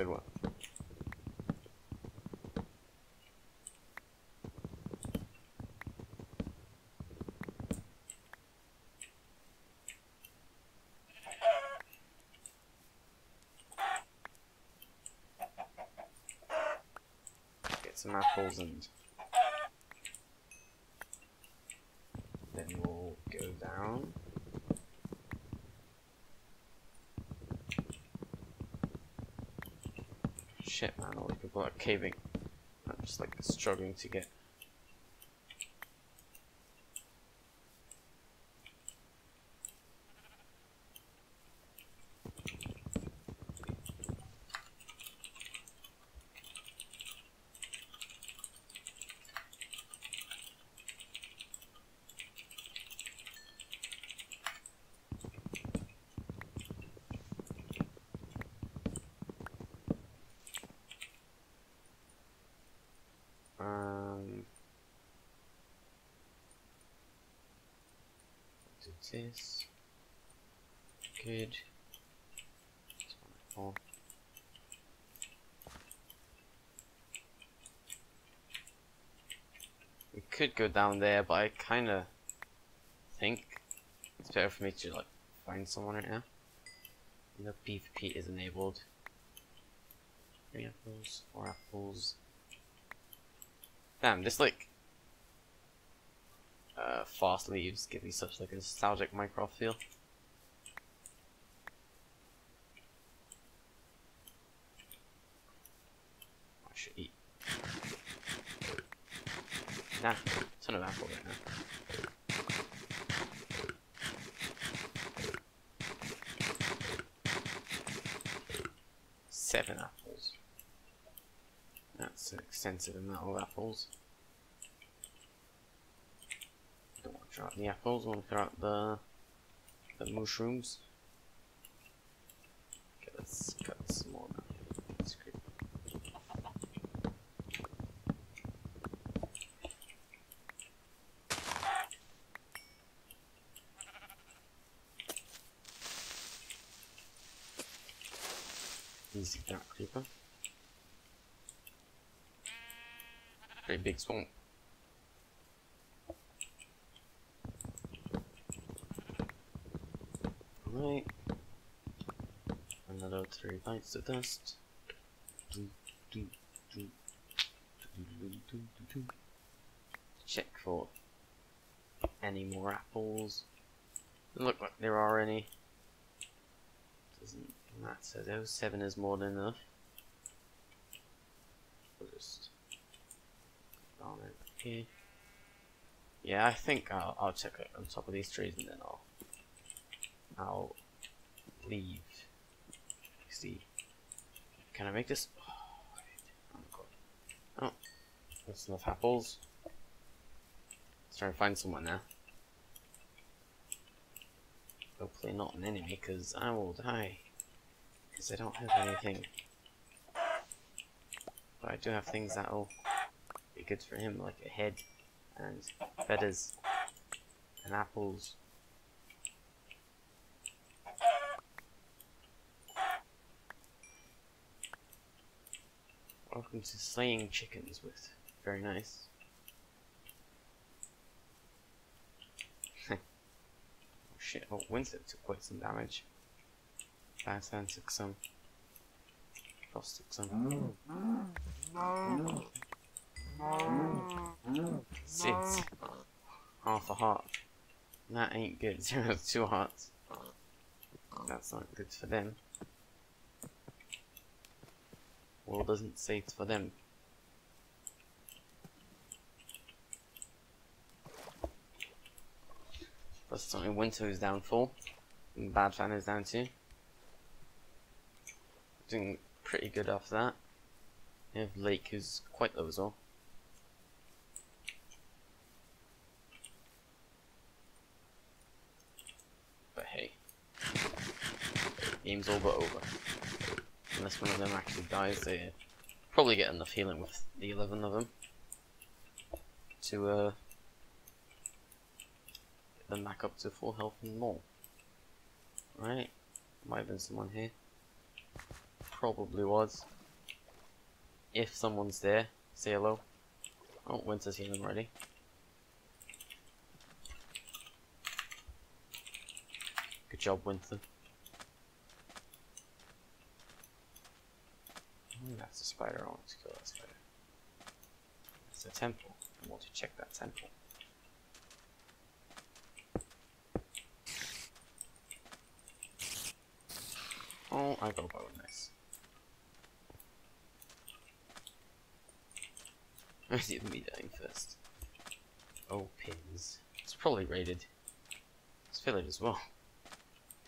Get some apples and then we'll go down. Shit, man, all these people are caving. I'm just like struggling to get. Um, this. Good. We could go down there, but I kind of think it's better for me to like find someone right now. The PvP is enabled. Three apples, four apples. Damn, this like uh, fast leaves give me such like a nostalgic Minecraft feel. I should eat. Nah, ton of apple right now. Seven apples. That's extensive amount of apples. Out the apples, throw out the the mushrooms. Okay, let's cut some more. Easy that creeper. Very big swamp. Right. Another three bites of dust. Check for any more apples. Doesn't look like there are any. Doesn't matter though. Seven is more than enough. We'll just on it here. Yeah, I think I'll, I'll check it on top of these trees and then I'll I'll leave. See, can I make this? Oh! Oh, that's enough apples. Let's try and find someone now. Hopefully not an enemy, because I will die. Because I don't have anything. But I do have things that'll be good for him, like a head and feathers and apples. Welcome to slaying chickens with VeryNice. oh shit, oh Winter took quite some damage. Batman took some. Frost took some. Mm. Six. Half a heart. That ain't good. Zero two hearts. That's not good for them. Well, doesn't say it's for them. That's only Winter is down for. And Badfan is down too. Doing pretty good after that. We have Lake who's quite low as well. But hey. Game's all but over. Unless one of them actually dies, they probably get enough healing with the 11 of them to uh, get them back up to full health and more. Right? Might have been someone here. Probably was. If someone's there, say hello. Oh, Winter's healing already. Good job, Winter. That's a spider. I want to kill that spider. It's a temple. I want to check that temple. Oh, I got a bow nice. I see me dying first. Oh, pins. It's probably raided. It's village as well.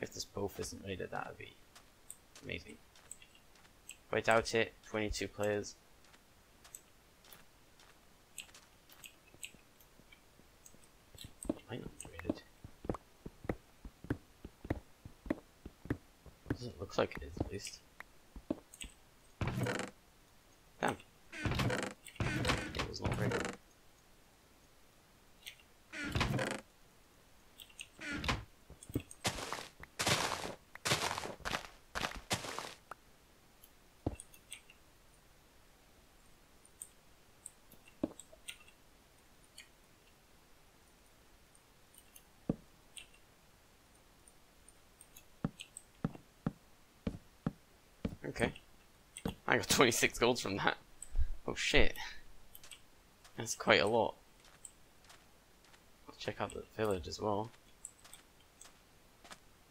If this both isn't raided, that would be amazing. I doubt it. 22 players. Might not be. Doesn't look like it is, at least. Damn. It was not raided. Okay. I got 26 golds from that. Oh shit. That's quite a lot. Check out the village as well.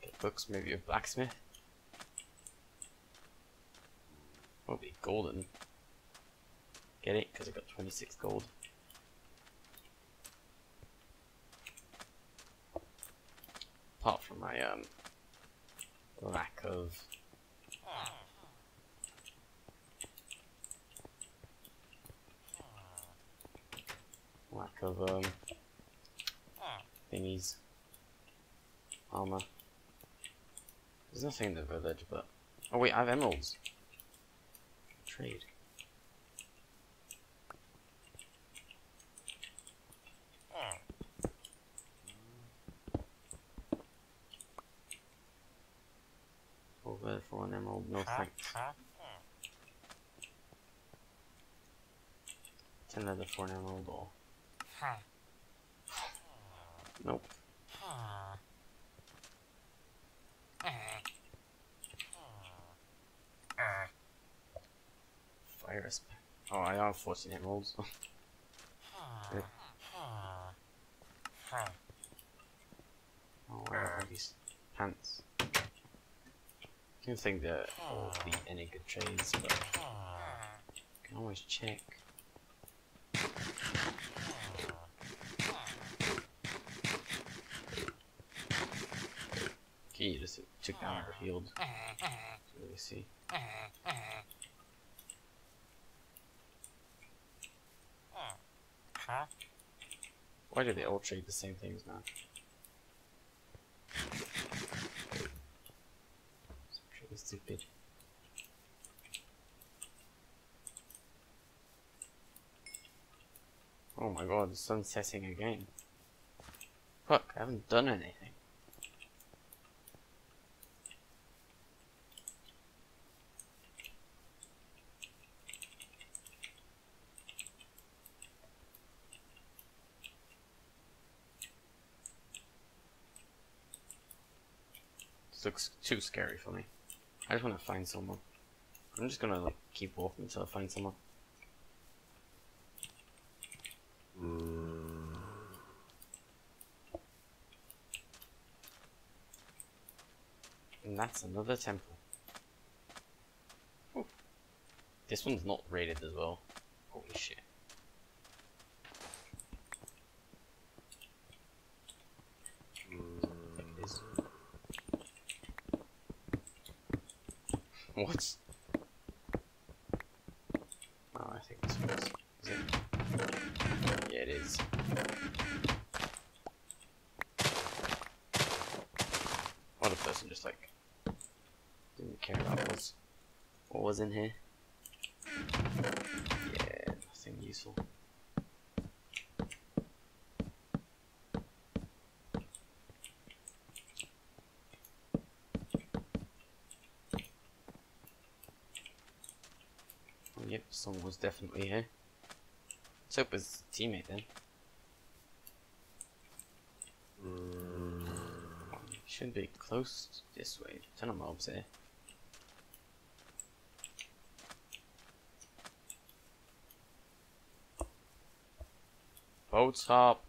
Get books, maybe a blacksmith. Will be golden. Get it? Because I got 26 gold. Apart from my um lack of lack of um thingies armor. There's nothing in the village, but oh wait, I have emeralds. Trade. Over for an emerald, no thanks. Ten leather for an emerald or Nope. Fire aspect. Oh, I have 14 emeralds. Oh, I have these pants. I don't think that will be any good trades, but I can always check. Okay, you just healed. Let's really see. Why do they all trade the same things? It's pretty stupid. Oh my god, the sun's setting again. Fuck, I haven't done anything. This looks too scary for me. I just want to find someone. I'm just gonna like keep walking until I find someone. Mm. And that's another temple. Ooh. This one's not rated as well. Holy shit. It is. What? Oh, I think this one is. It? Yeah, it is. What a person just like didn't care about what's what was in here. Yeah, nothing useful. Was definitely here. Let's hope his teammate then. Should be close this way. Ton of mobs here. Boat stop.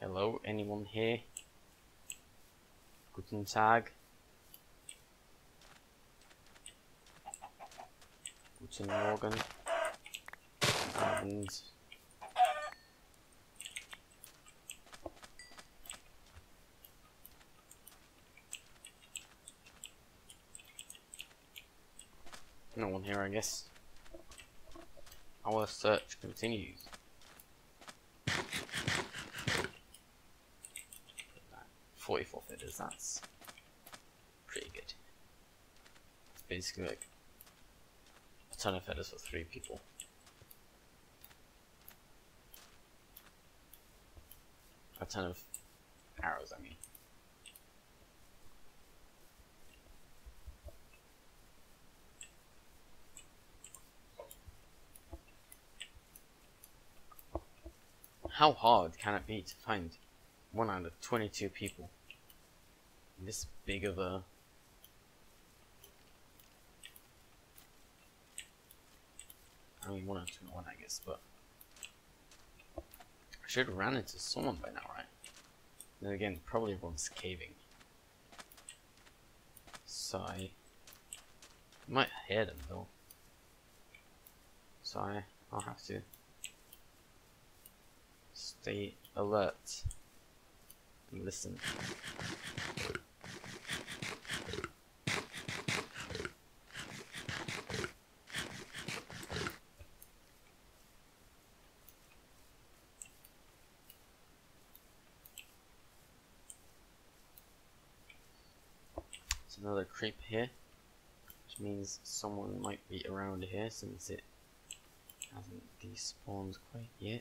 Hello, anyone here? Guten Tag. Guten Morgen. And no one here, I guess. Our search continues. 44 feathers, that's pretty good. It's basically like ton of feathers for three people. A ton of arrows, I mean. How hard can it be to find one out of 22 people in this big of a I mean one out of 21 I guess but I should have ran into someone by now right? Then again probably everyone's caving. So I might hear them though so I, I'll have to stay alert and listen. It's another creep here, which means someone might be around here since it hasn't despawned quite yet.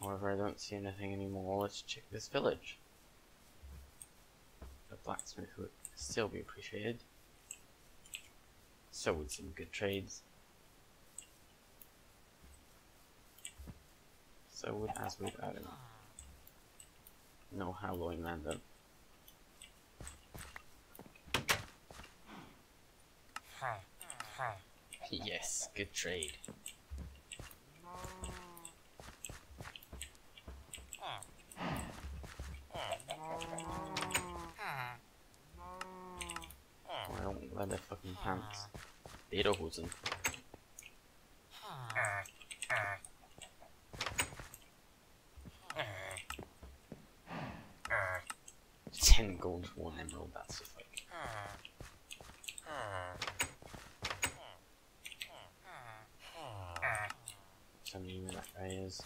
However, I don't see anything anymore. Let's check this village. A blacksmith would still be appreciated. So would some good trades. So would as I don't know how low in land up. yes, good trade. Well, their fucking pants. Lederhosen. Ten gold, one emerald, that's just like... Tell me where that is.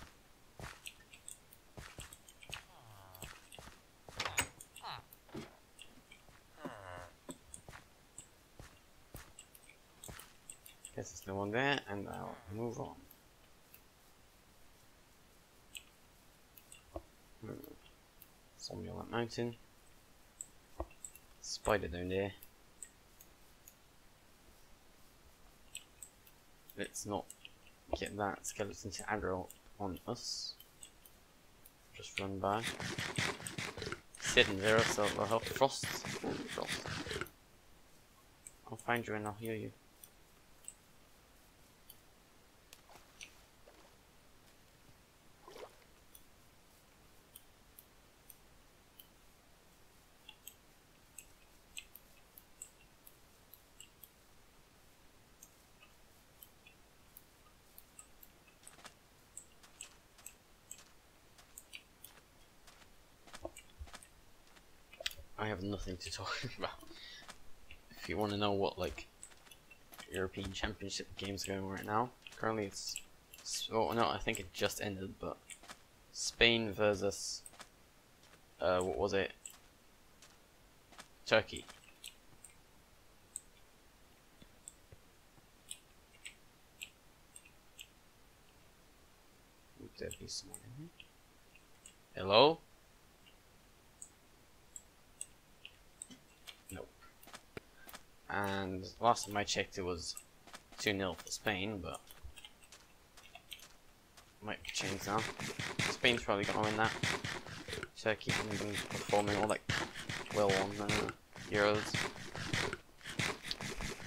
Guess there's no one there, and I'll move on. Hmm. Zombie on that mountain. Spider down there. Let's not get that skeleton to aggro on us. Just run by. Sitting there, so I'll help Frost. Frost. I'll find you and I'll heal you. Have nothing to talk about. If you want to know what like European Championship games are going right now, currently it's oh no, I think it just ended, but Spain versus uh, what was it? Turkey. there be someone in here? Hello? Nope. And last time I checked it was 2-0 for Spain, but might change now. Spain's probably gonna win that. Turkey hasn't been performing all that well on uh, Euros.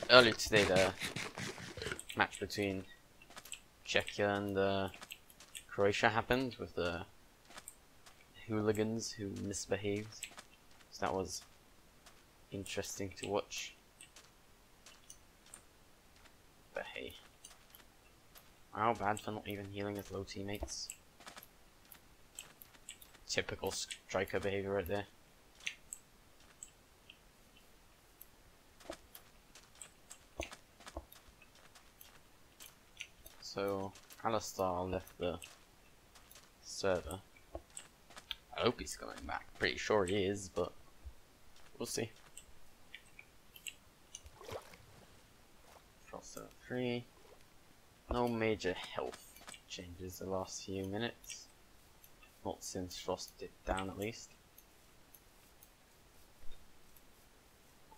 Earlier today the match between Czechia and uh, Croatia happened with the hooligans who misbehaved. So that was interesting to watch. But hey. How bad for not even healing his low teammates. Typical striker behavior right there. So, Alistar left the server. I hope he's coming back. Pretty sure he is, but we'll see. Frost 3. No major health changes the last few minutes. Not since Frost dipped down at least.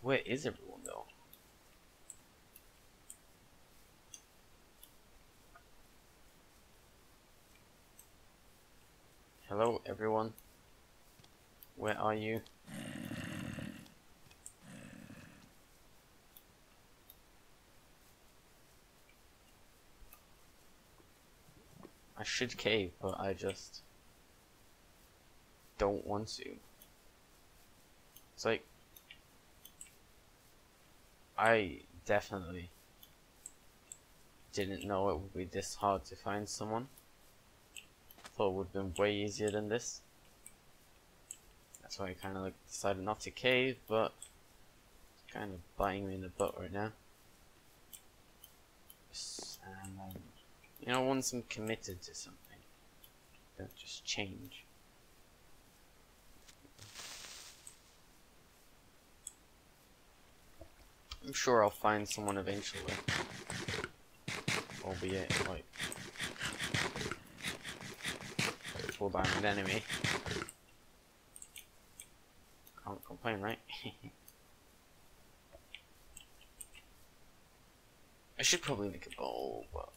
Where is everyone though? Hello everyone. Where are you? I should cave, but I just don't want to. It's like I definitely didn't know it would be this hard to find someone. Thought it would have been way easier than this. That's why I kind of like decided not to cave, but it's kind of biting me in the butt right now. And um, you know, once I'm committed to something, don't just change. I'm sure I'll find someone eventually. Albeit, like, full diamond enemy. Can't complain, right? I should probably make a bow, but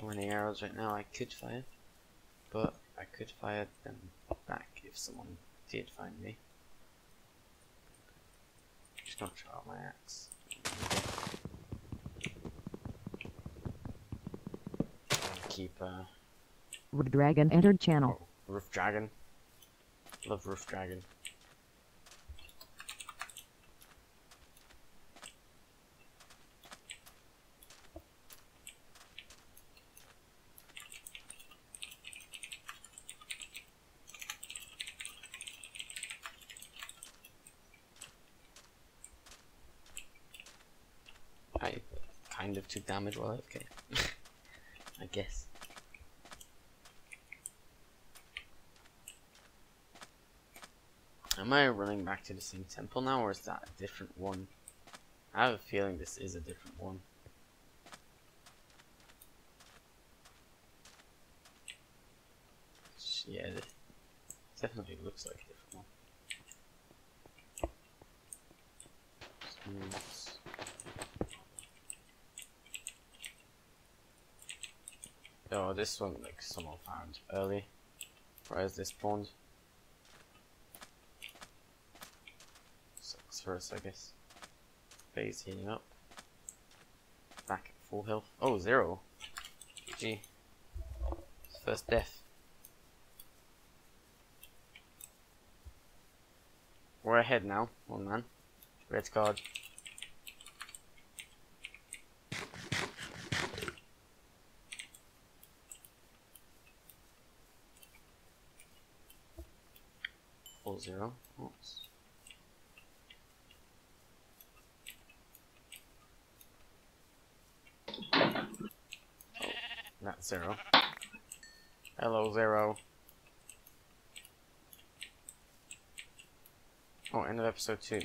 how many arrows right now I could fire, but I could fire them back if someone did find me. Just gonna try out my axe. Keep uh Roof Dragon entered channel. oh, Roof Dragon. Love Roof Dragon. I took damage while okay. I guess. Am I running back to the same temple now, or is that a different one? I have a feeling this is a different one. Yeah, it definitely looks like a different one. Smooths. Oh, this one, like, someone found early. Is this spawned? Sucks for us, I guess. Phase healing up. Back at full health. Oh, zero. GG. First death. We're ahead now, one man. Red card. Full zero. Oops. Oh, not zero. Hello, zero. Oh, end of episode two.